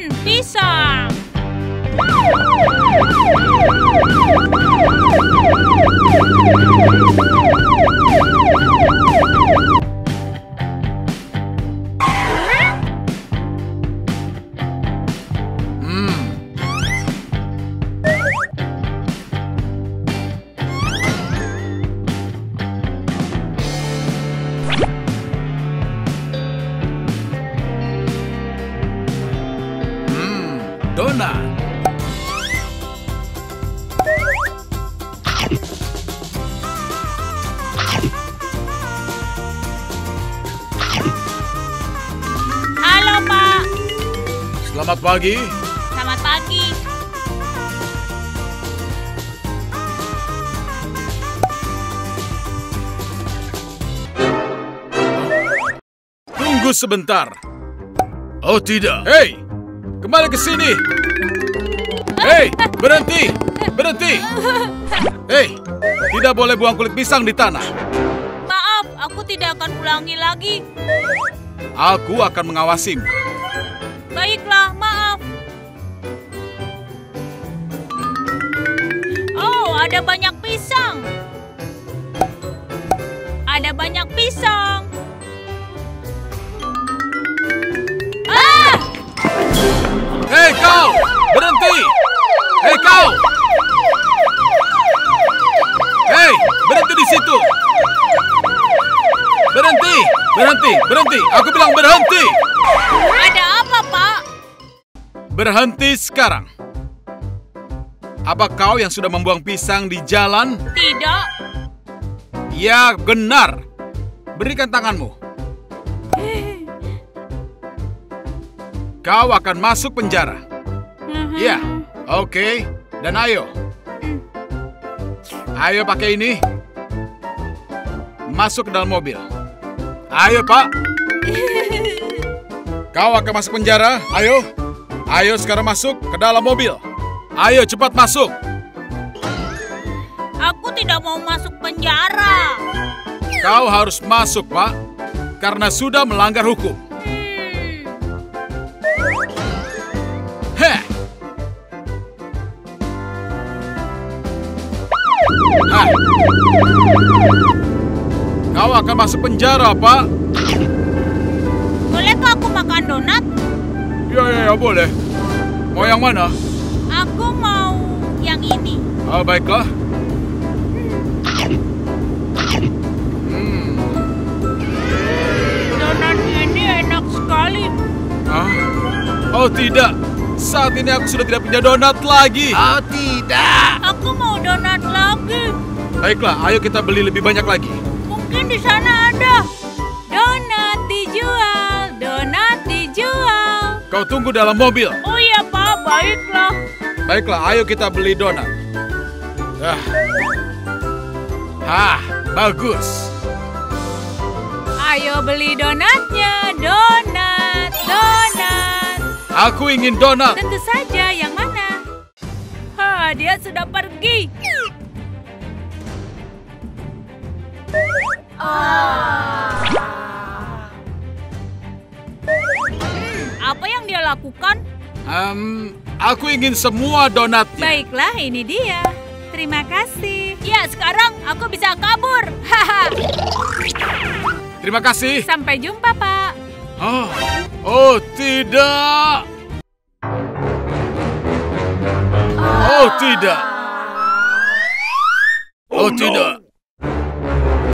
Hmm, pisang. Halo, Pak. Selamat pagi. Selamat pagi. Tunggu sebentar. Oh tidak. Hei, kembali ke sini. Hei, berhenti, berhenti. Hei, tidak boleh buang kulit pisang di tanah. Maaf, aku tidak akan ulangi lagi. Aku akan mengawasimu. Baiklah, maaf. Oh, ada banyak pisang. Ada banyak pisang. Berhenti. Aku bilang berhenti. Ada apa, Pak? Berhenti sekarang. Apa kau yang sudah membuang pisang di jalan? Tidak. Ya, benar. Berikan tanganmu. Kau akan masuk penjara. Ya, oke. Dan ayo. Ayo pakai ini. Masuk ke dalam mobil. Ayo, Pak. Kau akan masuk penjara. Ayo. Ayo sekarang masuk ke dalam mobil. Ayo cepat masuk. Aku tidak mau masuk penjara. Kau harus masuk, Pak. Karena sudah melanggar hukum. Hmm. Heh. Kau akan masuk penjara, Pak. Makan donat? Ya, ya, ya, boleh. Mau yang mana? Aku mau yang ini. Ah, baiklah. Hmm. Donat ini enak sekali. Ah. Oh, tidak. Saat ini aku sudah tidak punya donat lagi. Oh tidak. Aku mau donat lagi. Baiklah, ayo kita beli lebih banyak lagi. Mungkin di sana ada. Kau tunggu dalam mobil. Oh iya Pak, baiklah. Baiklah, ayo kita beli donat. Ah. Hah, bagus. Ayo beli donatnya, donat, donat. Aku ingin donat. Tentu saja, yang mana? Ha, dia sudah pergi. Em, aku ingin semua donatnya. Baiklah, ini dia. Terima kasih. Ya, sekarang aku bisa kabur. Haha. Terima kasih. Sampai jumpa, Pak. Oh, oh tidak. Oh tidak. Oh tidak.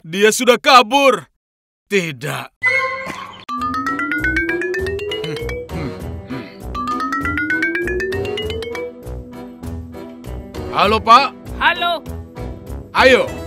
Dia sudah kabur. Tidak. Halo Pak, Halo. ayo.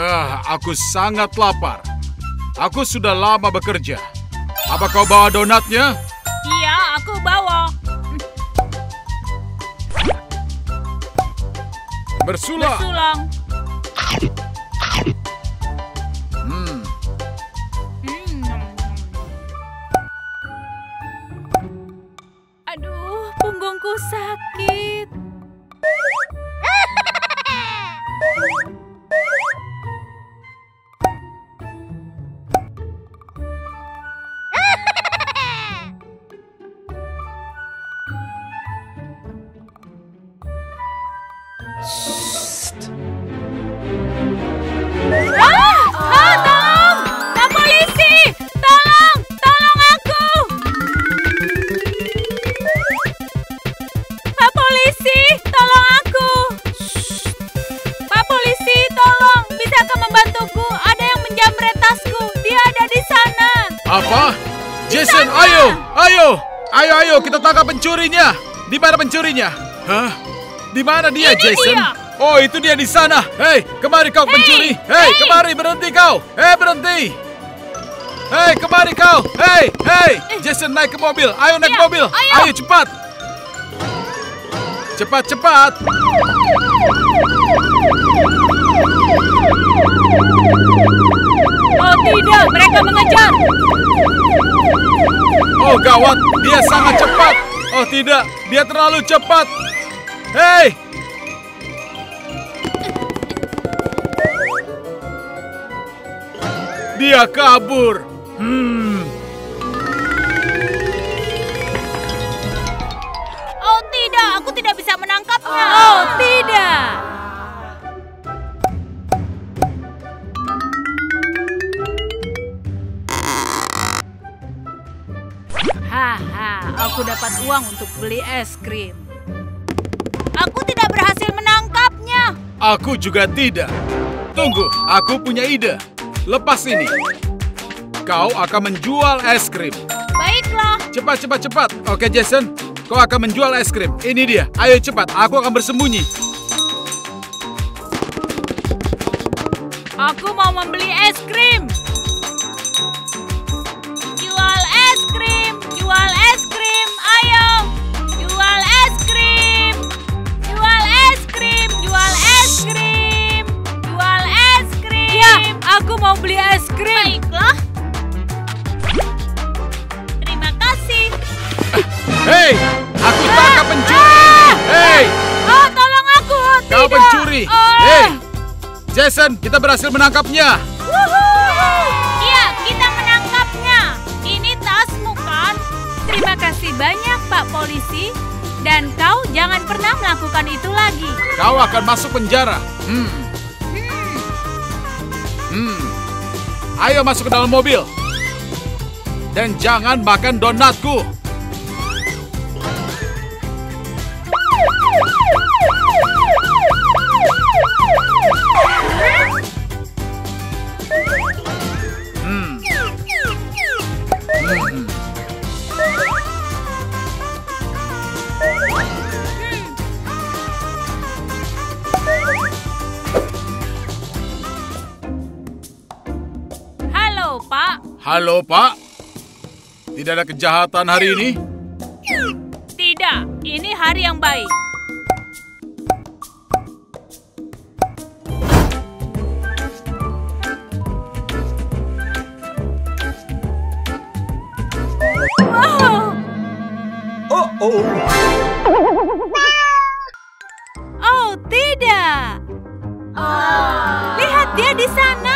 Ah, aku sangat lapar. Aku sudah lama bekerja. Apa kau bawa donatnya? Iya, aku bawa. Bersulah. Bersulang. Ah! Ah, tolong! Pak polisi! Tolong! Tolong aku! Pak polisi, tolong aku! Pak polisi, tolong! Bisakah membantuku? Ada yang menjamret tasku. Dia ada di sana. Apa? Jason, ayo, ayo, ayo, ayo, kita tangkap pencurinya. Di mana pencurinya? Hah? Di mana dia, Ini Jason? dia. Oh, itu dia di sana. Hei, kemari kau pencuri. Hei, hei. kemari berhenti kau. Hei, berhenti. Hei, kemari kau. Hei, hei. Jason naik ke mobil. Ayo naik ke mobil. ayo. cepat. Cepat, cepat. Oh tidak, mereka mengejar. Oh, gawat. Dia sangat cepat. Oh, tidak. Dia terlalu cepat. Hei, Dia kabur. Hmm. Oh tidak, aku tidak bisa menangkapnya. Oh tidak. Haha, aku dapat uang untuk beli es krim. Aku tidak berhasil menangkapnya. Aku juga tidak. Tunggu, aku punya ide. Lepas ini. Kau akan menjual es krim. Baiklah. Cepat, cepat, cepat. Oke, Jason. Kau akan menjual es krim. Ini dia. Ayo cepat, aku akan bersembunyi. Aku mau membeli es krim. Jual es krim, jual es krim, aku mau beli es krim. Baiklah. Terima kasih. Hei, aku tangkap pencuri. Hei, Oh, tolong aku. Oh, kau tidak. pencuri. Oh. Hei, Jason, kita berhasil menangkapnya. Iya, kita menangkapnya. Ini tasmu kan? Terima kasih banyak, Pak Polisi. Dan kau jangan pernah melakukan itu lagi. Kau akan masuk penjara. Hmm. Ayo masuk ke dalam mobil. Dan jangan makan donatku. Halo, Pak. Tidak ada kejahatan hari ini? Tidak, ini hari yang baik. Wow. Oh, tidak. Lihat dia di sana.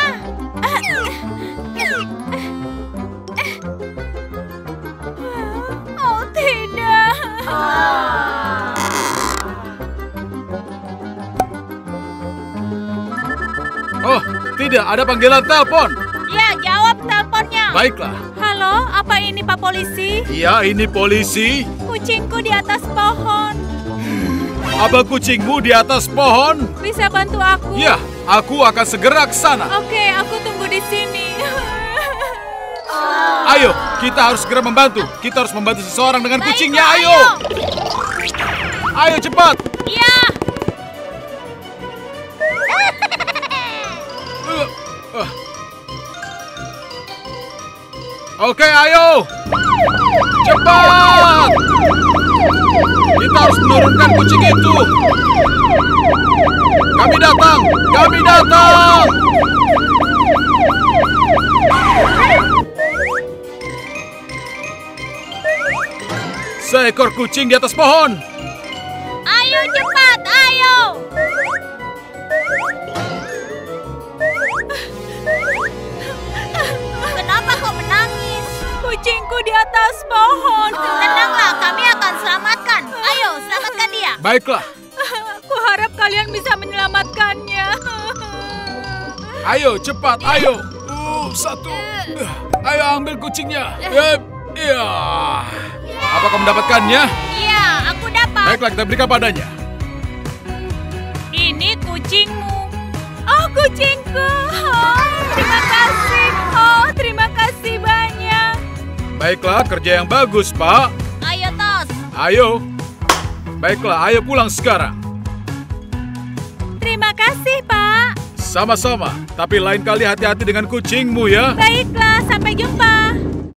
Tidak ada panggilan telepon. Ya, jawab teleponnya. Baiklah. Halo, apa ini Pak Polisi? Iya, ini polisi. Kucingku di atas pohon. Apa kucingmu di atas pohon? Bisa bantu aku? Ya, aku akan segera ke sana. Oke, aku tunggu di sini. Ayo, kita harus segera membantu. Kita harus membantu seseorang dengan Baiklah, kucingnya. Ayo. Ayo cepat. Oke, ayo. Cepat. Kita harus menurunkan kucing itu. Kami datang. Kami datang. Seekor kucing di atas pohon. Tenanglah, kami akan selamatkan. Ayo, selamatkan dia. Baiklah. Aku harap kalian bisa menyelamatkannya. Ayo, cepat, ayo. Uh, satu. Ayo ambil kucingnya. Yep. Ya. Apa kau mendapatkannya? Iya, aku dapat. Baiklah, kita berikan padanya. Ini kucingmu. Oh, kucingku. Baiklah, kerja yang bagus, Pak. Ayo, Tos. Ayo. Baiklah, ayo pulang sekarang. Terima kasih, Pak. Sama-sama, tapi lain kali hati-hati dengan kucingmu ya. Baiklah, sampai jumpa.